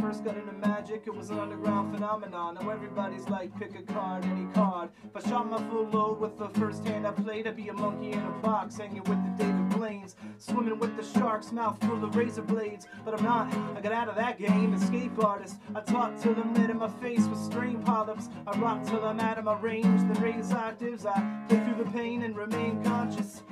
first got into magic, it was an underground phenomenon. Now everybody's like, pick a card, any card. If I shot my full load with the first hand I played, I'd be a monkey in a box, hanging with the David Blaines. Swimming with the sharks, mouth full of razor blades. But I'm not, I got out of that game, escape artist. I talk till I'm lit in my face with strain polyps. I rock till I'm out of my range, then raise octaves. I play through the pain and remain conscious.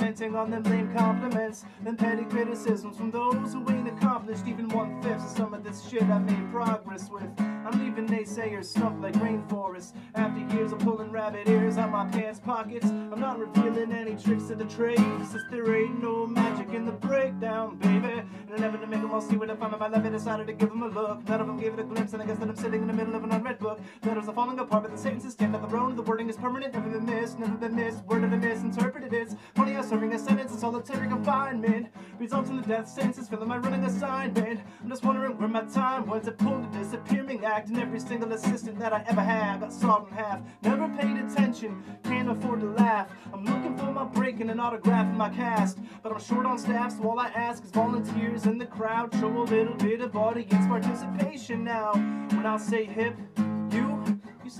Commenting on them lame compliments, then petty criticisms from those who ain't accomplished even one fifth of some of this shit I made progress with. I'm leaving naysayers stumped like rainforests. After years of pulling rabbit ears out my pants pockets, I'm not revealing any tricks of the trade. Since there ain't no magic in the breakdown, baby. And never to make them all see what I found on my left, I decided to give them a look. None of them gave it a glimpse, and I guess that I'm sitting in the middle of an unread book. Letters are falling apart, but the sentences stand on the throne. The wording is permanent, never been missed, never been missed. Word of the misinterpreted is funny how serving a sentence in solitary confinement results in the death sentence, filling my running assignment. I'm just wondering where my time went to pull the disappearing act, and every single assistant that I ever had got sawed in half. Never paid attention, can't afford to laugh. I'm looking for my break and an autograph in my cast, but I'm short on staff, so all I ask is volunteers in the crowd show a little bit of audience participation now. When I say hip,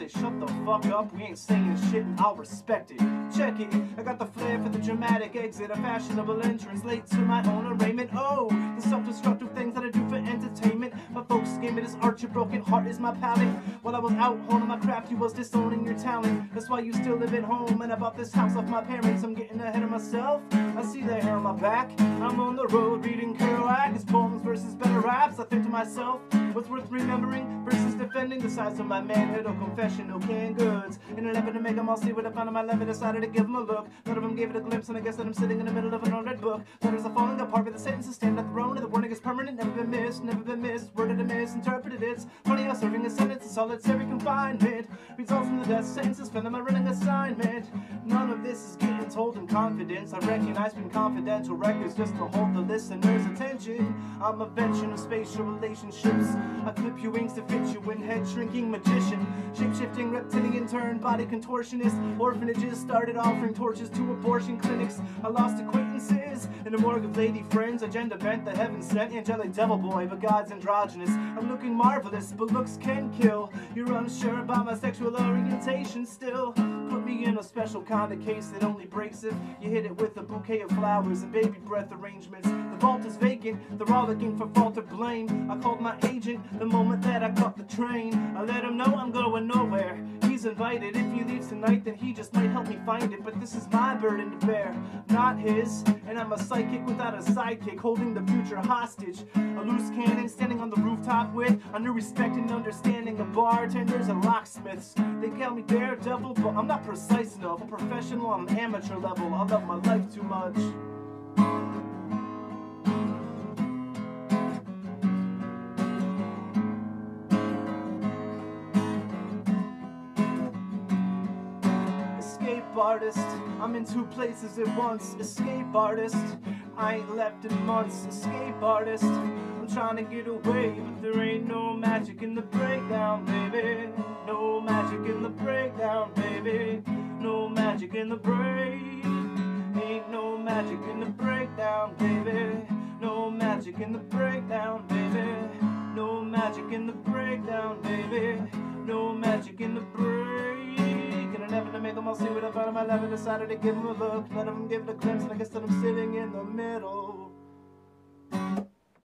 say shut the fuck up, we ain't saying shit and I'll respect it. Check it, I got the flair for the dramatic exit, a fashionable entrance, late to my own arraignment. Oh, the self-destructive things that I do for entertainment. My folks gave me this arch, your broken heart is my palate. While I was out honing my craft, you was disowning your talent. That's why you still live at home, and I bought this house off my parents. I'm getting ahead of myself. I see the hair on my back. I'm on the road reading Kerouac, his raps. I think to myself, what's worth remembering versus defending the size of my manhood or confession, no canned goods. In an effort to make them all see what I found on my I decided to give them a look. None of them gave it a glimpse, and I guess that I'm sitting in the middle of an unread book. Letters are falling apart, but the sentences stand at the throne, and the warning is permanent, never been missed, never been missed. Worded and misinterpreted, it's funny how serving a sentence in solitary confinement results from the death sentences, filling my running assignment. None of this is in confidence. I recognize been confidential records just to hold the listener's attention. I'm a veteran of spatial relationships. I clip your wings to fit you in head shrinking magician. Shape shifting reptilian turn body contortionist. Orphanages started offering torches to abortion clinics. I lost acquaintances in the morgue of lady friends. Agenda bent the heaven sent angelic devil boy, but God's androgynous. I'm looking marvelous, but looks can kill. You're unsure about my sexual orientation still. Put me in a special kind of case that only breaks if you hit it with a bouquet of flowers and baby breath arrangements. The vault is vacant, they're all looking for fault or blame. I called my agent the moment that I caught the train. I let him know I'm going nowhere. Invited. If he leaves tonight, then he just might help me find it. But this is my burden to bear, not his. And I'm a psychic without a sidekick, holding the future hostage. A loose cannon standing on the rooftop with a new respect and understanding of bartenders and locksmiths. They call me daredevil, but I'm not precise enough. A professional on an amateur level. I love my life too much. Artist, I'm in two places at once. Escape artist, I ain't left in months. Escape artist, I'm trying to get away, but there ain't no magic in the breakdown, baby. No magic in the breakdown, baby. No magic in the break. Ain't no magic in the breakdown, baby. No magic in the breakdown, baby. No magic in the breakdown, baby. No magic in the break. And I never to make them all see what I found on my lap and decided to give him a look. None of them give it a glimpse, and I guess that I'm sitting in the middle.